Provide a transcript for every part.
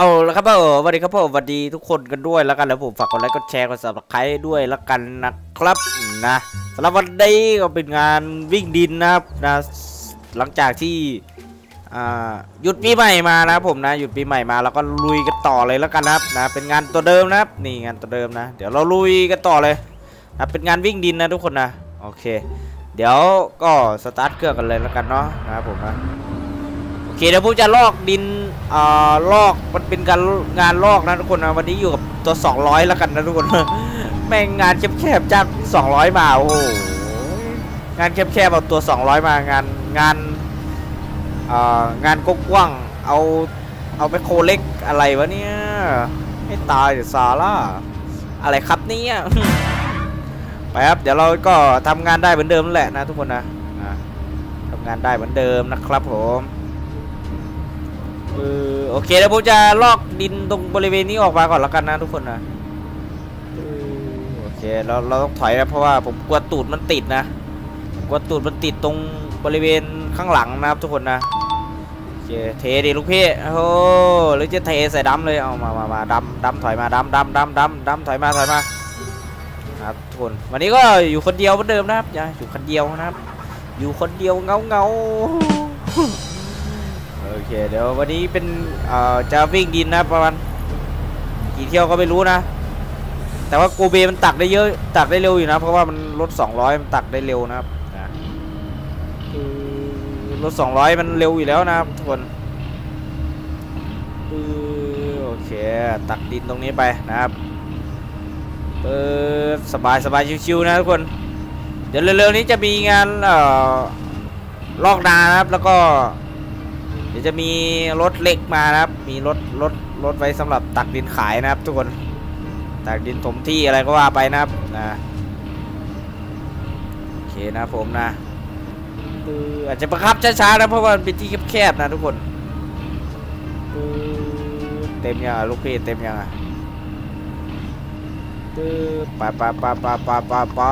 เอาละครับผมสวัสดีครับผมสวัสดีทุกคนกันด้วยแล้วกันแล้วผมฝากกดไลค์กดแชร์กด subscribe ด้วยแล้วกันนะครับนะสำหรับวันนี้ก็เป็นงานวิ่งดินนะครับนะหลังจากที่อ่าหยุดปีใหม่มานะผมนะหยุดปีใหม่มาแล้วก็ลุยกันต่อเลยแล้วกันนะครับนะเป็นงานตัวเดิมนะครับนี่งานตัวเดิมนะ เดี๋ยวเราลุยกันต่อเลยนะเป็นงานวิ่งดินนะทุกคนนะโอเค เดี๋ยวก็สตาร์ทเครื่องกันเลยแล้วกันเนาะนะครับผมนะ เคเดี๋ยวผมจะลอกดินอ่าลอกมันเป็นการงานลอกนะทุกคนนะวันนี้อยู่กับตัว 200 แล้วกันนะทุกคนแม่งงานแคบๆจาก 200 มาโอ้โหงานแคบๆเอาตัว 200 มางานงานอ่างานกว้างเอาเอาไปโคเล็กอะไรวะเนี่ยให้ตายเดี๋ยวซาร่าอะไรครับเนี่ยไปครับเดี๋ยวเราก็ทำงานได้เหมือนเดิมแหละนะทุกคนนะนะทำงานได้เหมือนเดิมนะครับผม เออโอเคเดี๋ยวผมจะลอกดินตรงบริเวณนี้ออกมาก่อนแล้วกันนะทุกคนนะโอเคเราเราต้องถอยนะเพราะว่าผมกลัวตูดมันติดนะกลัวตูดมันติดตรงบริเวณข้างหลังนะครับทุกคนนะโอเคเทดิลูกพี่โอ้หรือจะเทใส่ดำเลยเอามามามาดำดำถอยมาดำดำดำดำดำถอยมาถอยมาครับทุกคนวันนี้ก็อยู่คนเดียวเหมือนเดิมนะครับอย่าอยู่คนเดียวนะครับ อยู่คนเดียวเงาเงา เคเดี๋ยววันนี้เป็นเอ่อจะวิ่งดินนะประมาณกี่เที่ยวก็ไม่รู้นะ แต่ว่าโกเบมันตักได้เยอะตักได้เร็วอยู่นะ เพราะว่ามันรถ200 มันตักได้เร็วนะครับนะคือรถ200 มันเร็วอยู่แล้วนะครับทุกคนคือโอเคตักดินตรงนี้ไปนะครับเออสบายสบายชิวๆนะทุกคน เดี๋ยวเร็วๆนี้จะมีงานเอ่อลอกนานะครับแล้วก็เดี๋ยวจะมีรถเล็กมานะครับ มีรถรถรถไว้สำหรับตักดินขายนะครับ ทุกคนตักดินถมที่อะไรก็ว่าไปนะครับนะโอเคนะผมนะคืออาจจะประคับช้าๆนะเพราะว่ามันเป็นที่แคบๆนะทุกคนคืเต็มยังลูกพี่เต็มยังอะตื้อปาปาปาปาปาปาปา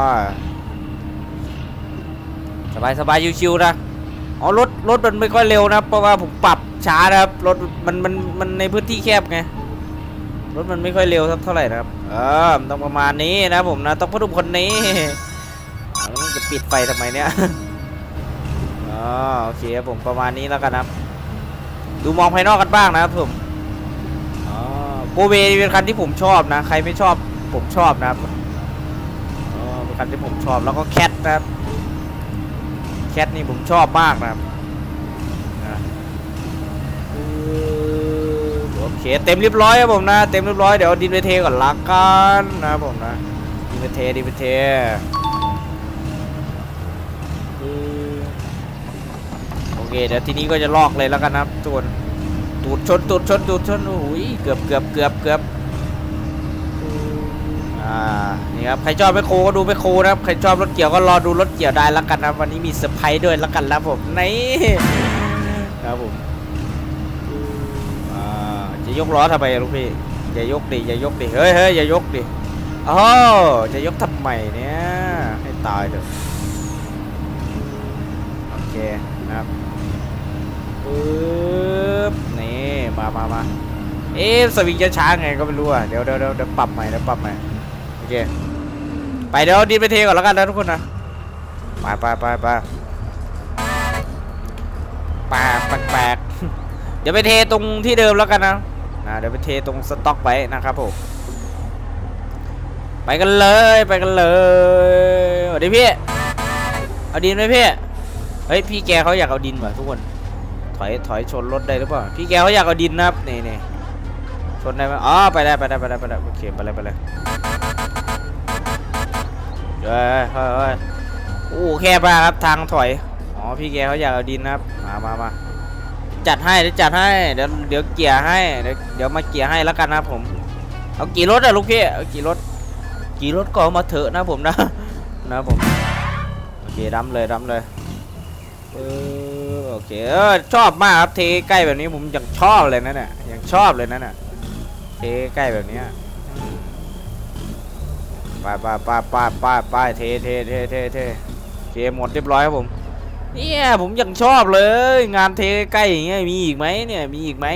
สบายสบายชิวๆนะ อ๋อรถรถมันไม่ค่อยเร็วนะเพราะว่าผมปรับช้านะครับรถมันมันมันในพื้นที่แคบไงรถมันไม่ค่อยเร็วสักเท่าไหร่นะครับเออต้องประมาณนี้นะผมนะต้องพูดถึงคนนี้แล้วมันจะปิดไฟทำไมเนี่ยอ๋อโอเคครับผมประมาณนี้แล้วกันนะครับ ดูมองภายนอกกันบ้างนะครับผมอ๋อโกเบเป็นคันที่ผมชอบนะ ใครไม่ชอบผมชอบนะครับอ๋อเป็นคันที่ผมชอบแล้วก็แคทนะครับ ทนี่ผมชอบมากนะครับโอเคเต็มเรียบร้อยครับผมนะ เต็มเรียบร้อยเดี๋ยวดินไปเทก่อนละกันนะครับผมนะดินไปเทดินไปเทโอเคเดี๋ยวทีนี้ก็จะลอกเลยแล้วกันนะทุกคนตูดชนตูดชนตูดชนโอ้ยเกือบเกือบเกือบเกือบ อ่านี่ครับใครชอบแมคโครก็ดูแมคโครนะครับใครชอบรถเกี่ยวก็รอดูรถเกี่ยวได้แล้วกันนะวันนี้มีเซอร์ไพรส์ด้วยแล้วกันนะผมนี่ครับผมอ่าจะยกล้อทำไมลูกพี่อย่ายกดิอย่ายกดิเฮ้ยเฮ้ยอย่ายกดิอ๋อจะยกทำไมเนี่ยให้ตายเถอะโอเคนะครับปึ๊บนี่มามามาเอ๊ะสวิงจะช้าไงก็ไม่รู้อะเดี๋ยวเดี๋ยวเดี๋ยวปรับใหม่เดี๋ยวปรับใหม่ เค ไปเดี๋ยวดินไปเทก่อนแล้วกันนะทุกคนนะไปไปไปไปแปลกแปลกเดี๋ยวไปเทตรงที่เดิมแล้วกันนะนะเดี๋ยวไปเทตรงสต็อกไว้นะครับผมไปกันเลยไปกันเลยสวัสดีพี่เอาดินไหมพี่เฮ้ยพี่แกเขาอยากเอาดินว่ะทุกคนถอยถอยชนรถได้หรือเปล่าพี่แกเขาอยากเอาดินนะครับนี่นี่ชนได้ไหมอ๋อไปได้ไปได้ไปได้ไปได้โอเคไปเลยไปเลย เฮ้ยเฮ้ยโอ้แคบมากครับทางถอย อ๋อพี่แกเขาอยากเอาดินนะครับ มามามาจัดให้เดี๋ยวจัดให้ เดี๋ยวเดี๋ยวเกี่ยให้ เดี๋ยวเดี๋ยวมาเกี่ยให้แล้วกันนะผม เอากี่รถอะลูกพี่ เอากี่รถ กี่รถก็มาเถอะนะผมนะ นะผม โอเค dump เลย dump เลยเออโอเคเออชอบมากครับเทใกล้แบบนี้ผมยังชอบเลยนะเนี่ยยังชอบเลยนะเนี่ยเทใกล้แบบนี้ ไปไปไปไปไปเทเทเทเทเทเทหมดเรียบร้อยครับผมเนี่ยผมยังชอบเลย งานเทใกล้อย่างเงี้ยมีอีกไหมเนี่ยมีอีกไหม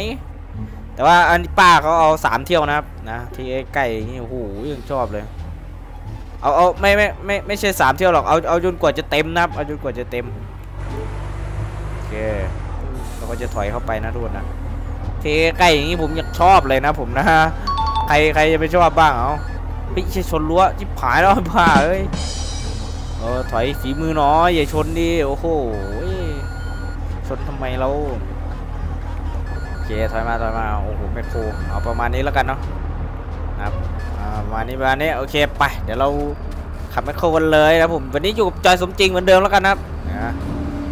แต่ว่าอันป้าเขาเอาสามเที่ยวนะครับนะที่ใกล้ๆนี่โอ้โหยังชอบเลยเอาเอาไม่ไม่ไม่ไม่ใช่สามเที่ยวหรอกเอาเอาจนกว่าจะเต็มนะครับเอาจนกว่าจะเต็มโอเคเราก็จะถอยเข้าไปนะทุกคนนะเทใกล้อย่างนี้ผมยังชอบเลยนะผมนะใครใครจะไปชอบบ้างเอา ไม่ใช่ชนรั้วจิบผายแล้วผ่าเอ้ยเออถอยฝีมือน้อยอย่าชนดิโอ้โหชนทำไมเราโอเคถอยมาถอยมาโอ้โหแมคโครเอาประมาณนี้แล้วกันเนาะครับอ่าประมาณนี้ประมาณนี้โอเคไปเดี๋ยวเราขับแมคโครกันเลยนะผมวันนี้อยู่กับจอยสมจริงเหมือนเดิมแล้วกันนะครับนะ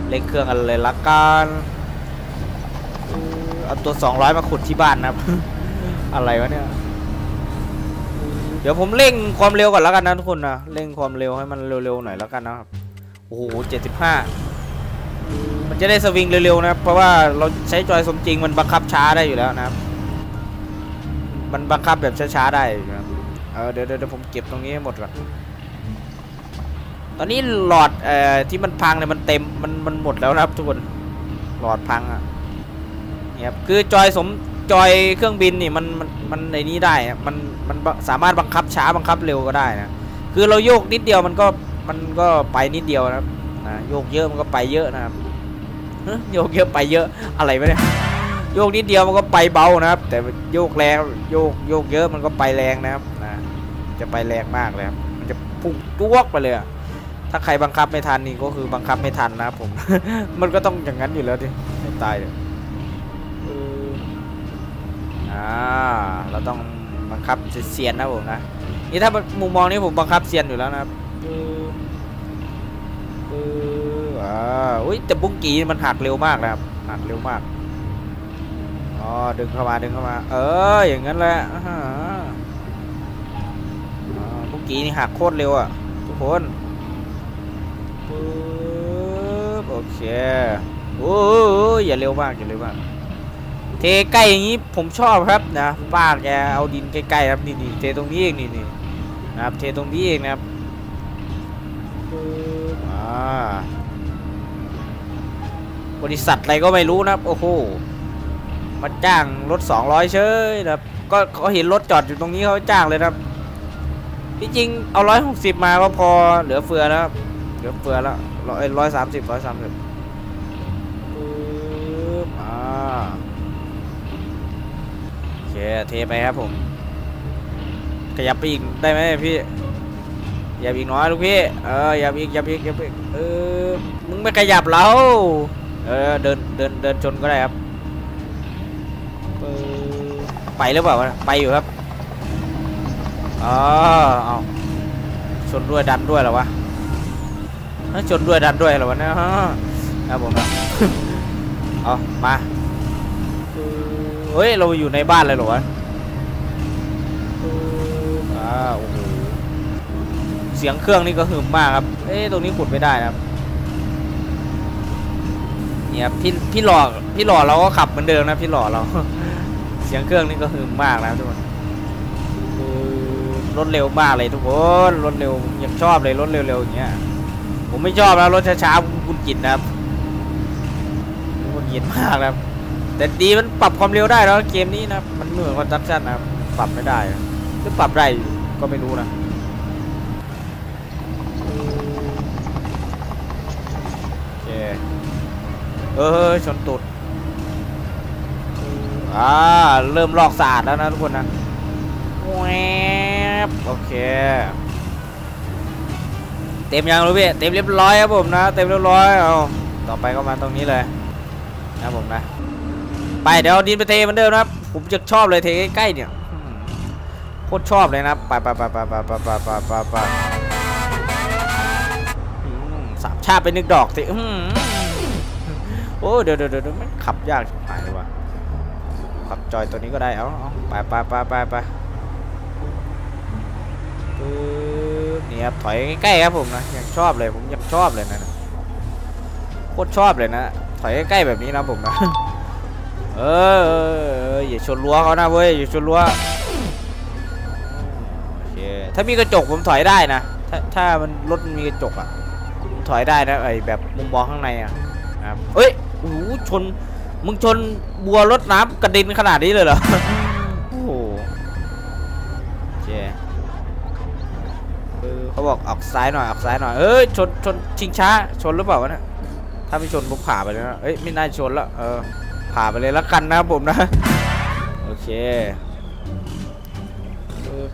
เร่งเครื่องกันเลยละกันเอาตัว 200 มาขุดที่บ้านนะครับ อะไรวะเนี่ย เดี๋ยวผมเร่งความเร็วก่อนแล้วกันนะทุกคนนะเร่งความเร็วให้มันเร็วๆหน่อยแล้วกันนะครับโอ้โห75มันจะได้สวิงเร็วๆนะครับเพราะว่าเราใช้จอยสมจริงมันบังคับช้าได้อยู่แล้วนะครับ มันบังคับแบบช้าๆได้นะเออเดี๋ยวเดี๋ยวผมเก็บตรงนี้ให้หมดก่อนตอนนี้หลอดเอ่อที่มันพังเนี่ยมันเต็มมันมันหมดแล้วนะครับทุกคนหลอดพังอะเนี่ยครับคือจอยสมจอยเครื่องบินนี่มันมัน มันในนี้ได้มันมันสามารถบังคับช้าบังคับเร็วก็ได้นะคือเราโยกนิดเดียวมันก็มันก็ไปนิดเดียวนะครับนะโยกเยอะมันก็ไปเยอะนะครับโยกเยอะไปเยอะอะไรวะเนี่ยโยกนิดเดียวมันก็ไปเบานะครับ แต่โยกแรงโยกโยกเยอะมันก็ไปแรงนะครับนะจะไปแรงมากเลยครับมันจะพุ่งจ้วกไปเลยถ้าใครบังคับไม่ทันนี่ก็คือบังคับไม่ทันนะครับผม มันก็ต้องอย่างนั้นอยู่แล้วดิไม่ตายเลย อ่าเราต้องบังคับเซียนนะผมนะนี่ถ้ามุมมองนี้ผมบังคับเซียนอยู่แล้วนะครับอ่าอุ้ยแต่บุ้งกีมันหักเร็วมากนะครับหักเร็วมากอ๋อดึงเข้ามาดึงเข้ามา เอออย่างนั้นแหละฮะบุ้งกีนี่หักโคตรเร็วอะทุกคนปึ๊บโอเคโอ้ยอย่าเร็วมากอย่าเร็วมาก เทใกล้อย่างนี้ผมชอบครับนะป้าแกเอาดินใกล้ๆครับนี่นี่เทตรงนี้เองนี่นี่นะครับเทตรงนี้เองนะครับบริษัทอะไรก็ไม่รู้นะครับ โอ้โหมาจ้างรถ 200 เชยนะครับก็เขาเห็นรถจอดอยู่ตรงนี้เขาจ้างเลยนะครับที่จริงเอา 160 มาก็พอเหลือเฟือแล้วครับเหลือเฟือแล้วร้อยร้อยสามสิบร้อยสามสิบ เคเทไปครับผม ขยับไปอีกได้ไหมพี่อย่าอีกน้อยลูกพี่ เอออย่าอีกอย่าอีกอย่าอีกเออ มึงไม่ขยับเราเออเดินเดินเดินชนก็ได้ครับเออไปหรือเปล่าไปอยู่ครับอ๋อเอาชนด้วยดันด้วยเหรอวะชนด้วยดันด้วยเหรอวะเนี่ยฮะครับผมเอามา เฮ้ย เราอยู่ในบ้านเลยเหรอวะอ่าโอ้โหเสียงเครื่องนี่ก็หึมมากครับ เอ้ยตรงนี้ขุดไม่ได้นะครับเนี่ยพี่พี่หล่อพี่หล่อเราก็ขับเหมือนเดิมนะพี่หล่อเรา เสียงเครื่องนี่ก็หึมมากนะครับทุกคนรถเร็วมากเลยทุกคนรถเร็วยังชอบเลยรถเร็วๆอย่างเงี้ยผมไม่ชอบนะรถช้าๆคุณกินนะครับคุณกินมากนะครับ แต่ดีมันปรับความเร็วได้แล้วเกมนี้นะมันเหมือน Construction นะปรับไม่ได้หรือปรับได้ก็ไม่รู้นะโอเคเออชนตุดอ่าเริ่มลอกสะอาดแล้วนะทุกคนนะแวบโอเค เต็มยังรู้พี่เต็มเรียบร้อยครับผมนะ เต็มเรียบร้อยเอาต่อไปก็มาตรงนี้เลยนะผมนะ ไปเดี๋ยวดินไปเทเหมือนเดิมนะครับ ผมจะชอบเลยเทใกล้ๆเนี่ยโคตรชอบเลยนะครับไปไปไปไปไปไปไปไปไปสามชาติไปนึกดอกสิโอ้เดี๋ยวเดี๋ยวเดี๋ยวมันขับยากหายเลยว่ะขับจอยตัวนี้ก็ได้เอาไปไปไปไปไปปึ๊บนี่ครับถอยใกล้ครับผมนะยังชอบเลยผมยังชอบเลยนะโคตรชอบเลยนะถอยใกล้แบบนี้นะผมนะ เอออย่าชนรั้วเขานะเว้ยอย่าชนรั้วโอเคถ้ามีกระจกผมถอยได้นะถ้าถ้ามันรถมีกระจกอะผมถอยได้นะไอแบบมุมมองข้างในอะครับเอ้ยโอ้โหชนมึงชนบัวรถน้ำกระเด็นขนาดนี้เลยเหรอโอ้โหเคเออเขาบอกออกซ้ายหน่อยออกซ้ายหน่อยเอ้ยชนชนชิงช้าชนหรือเปล่าวะเนี่ยถ้าไม่ชนผมผ่าไปเลยนะเอ้ยไม่น่าชนล้วเออ ผ่าไปเลยแล้วกันนะครับผมนะ โอเค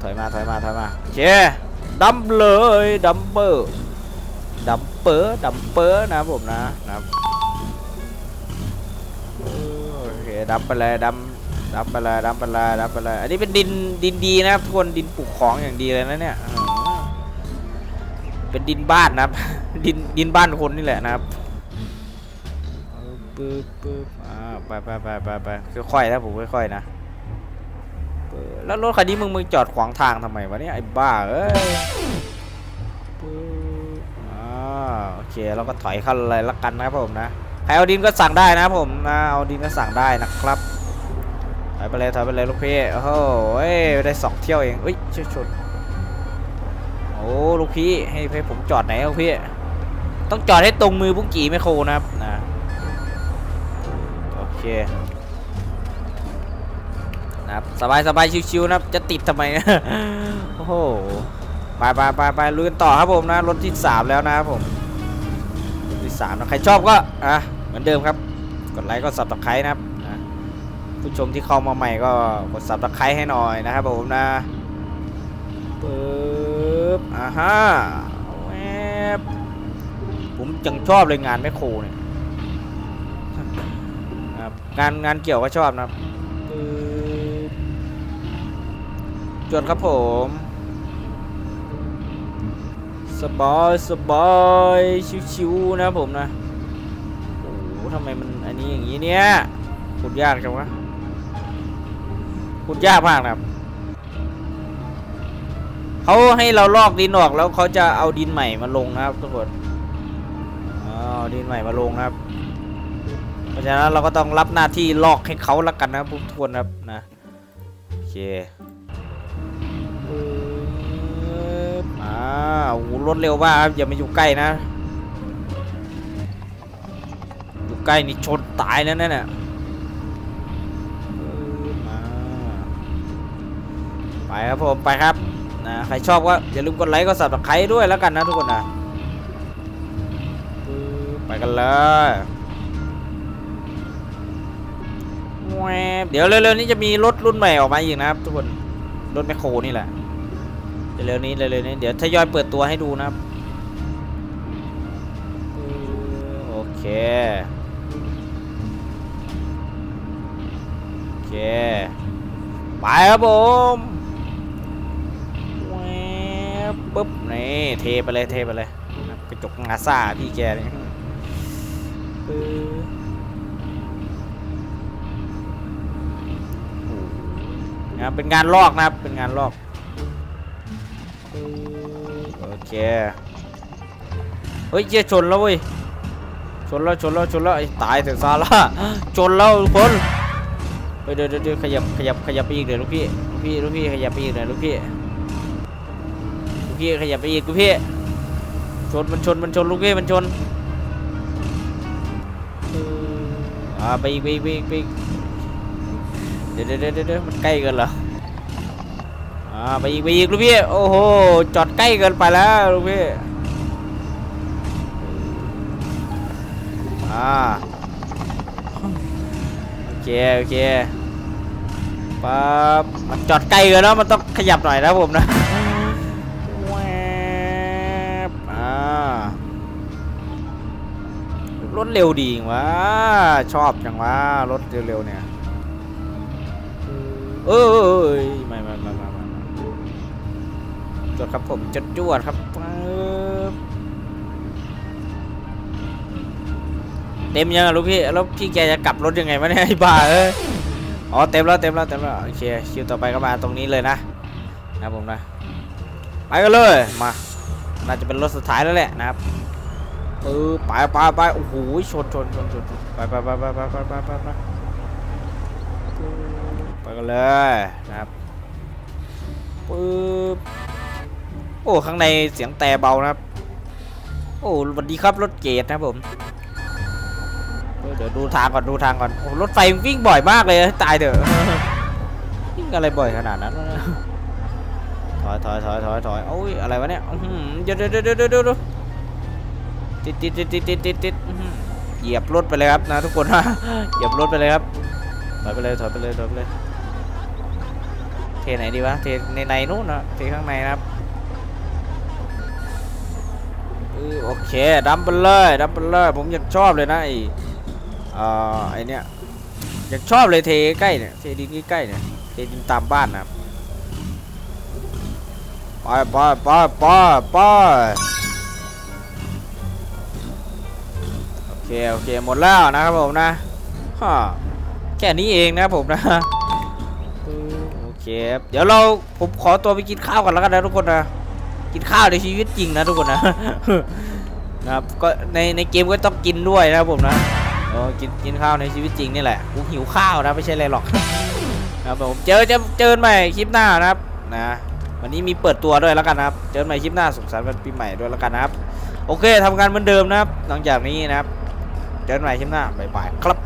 ถอยมาถอยมาถอยมาโอเค dump เลย dumper dumper dumper นะครับผมนะนะครับโอเค dump ไปเลย dump dump ไปเลย dump ไปเลย dump ไปเลยอันนี้เป็นดินดินดีนะครับทุกคนดินปลูกของอย่างดีเลยนะเนี่ยเป็นดินบ้านนะครับ ดินดินบ้านคนนี่แหละนะครับ ปึ๊บปึ๊บอ่าไปไปไปไปไปค่อยๆนะผมค่อยๆนะแล้วรถคันนี้มึงมึงจอดขวางทางทำไมวะเนี่ยไอ้บ้าเอ้ยปึ๊บอ่าโอเคเราก็ถอยเข้าเลยละกันนะครับผมนะใครเอาดินก็สั่งได้นะผมนะเอาดินก็สั่งได้นะครับถอยไปเลยถอยไปเลยลูกพี่โอ้โหเอ้ยได้สองเที่ยวเองเอ้ยช่วยชนโอ้ลูกพี่ให้ให้ผมจอดไหนลูกพี่ต้องจอดให้ตรงมือบุ้งกี่ไม่โคนะครับนะ เคนะครับสบายสบายชิวๆนะครับจะติดทำไมโอ้โหไปไปไปไปลุยกันต่อครับผมนะรถที่ 3 แล้วนะครับผมรถที่3นะใครชอบก็อะเหมือนเดิมครับกดไลค์ก็สับตะไคร้นะครับผู้ชมที่เข้ามาใหม่ก็กดสับตะไคร้ให้หน่อยนะครับผมนะปึ๊บอ่าฮะแวบผมจังชอบเลยงานแมคโครเนี่ย นะครับ งานงานเกี่ยวก็ชอบนะครับปึ๊บจดครับผม สบายสบายชิวๆนะผมนะโอ้โหทำไมมันอันนี้อย่างนี้เนี่ยขุดยากจังวะขุดยากมากนะครับเขาให้เราลอกดินออกแล้วเขาจะเอาดินใหม่มาลงนะครับทุกคนอ๋อเอาดินใหม่มาลงนะครับ ฉะนั้นเราก็ต้องรับหน้าที่ลอกให้เขาละกันนะครับทุกคนนครับนะโอเคอ่าโอ้รถเร็วมากครับอย่ามาอยู่ใกล้นะ อยู่ใกล้นี่ชนตายแล้วนั่นน่ะไปครับผมไปครับนะใครชอบก็อย่าลืมกดไลค์กด subscribe ด้วยแล้วกันนะทุกคนนะไปกันเลย เดี๋ยวเร็วๆนี้จะมีรถรุ่นใหม่ออกมาอีกนะครับทุกคนรถแมคโครนี่แหละเร็วๆนี้เร็วๆนี้เดี๋ยวทยอยเปิดตัวให้ดูนะครับโอเคโอเคไปครับผมแวบปุ๊บนี่เทไปเลยเทไปเลยกระจกงาซ่าพี่แกนี่ นะครับเป็นงานลอกนะครับเป็นงานลอกโอเคเฮ้ยเจ๊ชนแล้วเว้ยชนแล้วชนแล้วชนแล้วไอ้ตายเถอะซาร่าชนแล้วทุกคนเฮ้ยเดี๋ยวเดี๋ยวเดี๋ยวขยับขยับขยับไปอีกเดี๋ยวลูกพี่ลูกพี่ลูกพี่ขยับไปอีกเดี๋ยวลูกพี่ลูกพี่ขยับไปอีกลูกพี่ชนมันชนมันชนลูกพี่มันชนอ่าไปไปอีกไปอีกไปอีก เดี๋ยวเดี๋ยวเดี๋ยวเด้มันใกล้เกินเหรออ่าไปอีกไปอีกลูกพี่โอ้โหจอดใกล้เกินไปแล้วลูกพี่อ่าโอเคโอเคปั๊บมันจอดใกล้เกินแล้วมันต้องขยับหน่อยนะผมนะแวบอ่ารถเร็วดีงวะชอบจังวะรถเร็วๆเนี่ย เอ้ยไม่ไม่ไม่ไม่จวดครับผมจดจวดครับเต็มยังลูกพี่แล้วพี่แกจะกลับรถยังไงมาเนี่ยไอ้บ้าเอ้อ๋อเต็มแล้วเต็มแล้วเต็มแล้วโอเคคิวต่อไปก็มาตรงนี้เลยนะนะผมนะไปกันเลยมาน่าจะเป็นรถสุดท้ายแล้วแหละนะครับเออไปไปไปโอ้โหชนชนชนชนไปไปไปไปไปไปไป กันเลยนะครับปึ๊บโอ้ข้างในเสียงแต่เบานะครับ โอ้สวัสดีครับรถเกตนะผมเดี๋ยวดูทางก่อนดูทางก่อนโอ้รถไฟวิ่งบ่อยมากเลยตายเถอะวิ่งอะไรบ่อยขนาดนั้นถอยถอยถอยถอยถอยโอ้ยอะไรวะเนี่ยอื้อหือเดี๋ยวเดี๋ยวเดี๋ยวเดี๋ยวเดี๋ยวติดติดติดติดติดติดติดอื้อหือเหยียบรถไปเลยครับนะทุกคนเหยียบรถไปเลยครับถอยไปเลยถอยไปเลยถอยไปเลยเทไหนดีวะ เทในในนู้นนะเทข้างในครับโอเคดัมไปเลยดัมไปเลยผมยากชอบเลยนะไอเอ่อไอเนี้ยยากชอบเลยเทใกล้เนี่ยเทดินใกล้เนี่ยเทดินตามบ้านนะไปไปไปไปไปโอเคโอเคหมดแล้วนะครับผมนะฮะแค่นี้เองนะครับผมนะ เคเดี๋ยวเราผมขอตัวไปกินข้าวก่อนแล้วกันนะทุกคนนะกินข้าวในชีวิตจริงนะทุกคนนะนะครับก็ในในเกมก็ต้องกินด้วยนะผมนะเออกินกินข้าวในชีวิตจริงนี่แหละกูหิวข้าวนะไม่ใช่อะไรหรอกนะครับผมเจอเจอเจอใหม่คลิปหน้านะครับนะ วันนี้มีเปิดตัวด้วยแล้วกันนะครับ เจอใหม่คลิปหน้าสุขสันต์วันปีใหม่ด้วยแล้วกันนะครับ โอเคทำงานเหมือนเดิมนะครับหลังจากนี้นะครับ เจอใหม่คลิปหน้าบ๊ายบายครับ